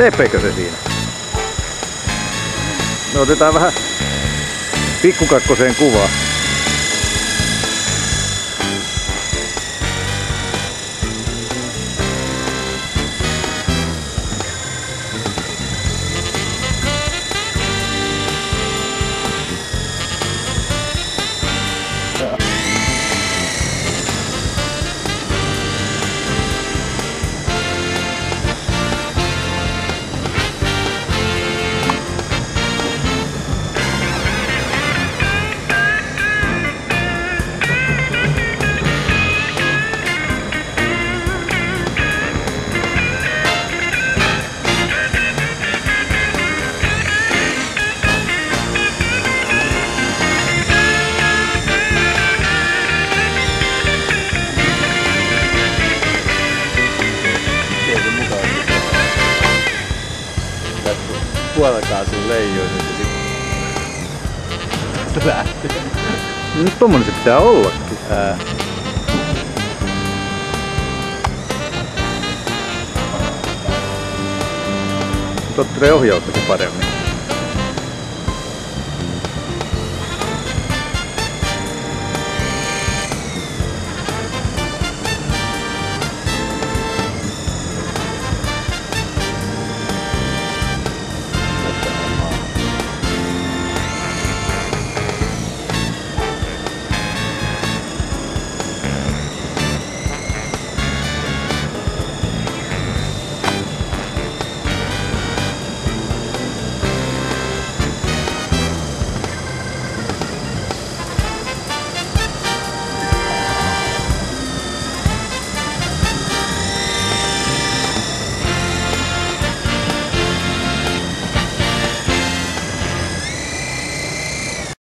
Sepeekö se siinä? No otetaan vähän pikkukakkoseen kuvaa. Puolellaan sun leijoin, se lähtee. Nyt tommonen se pitää ollakin. Ää. Tottelee ohjausta se paremmin.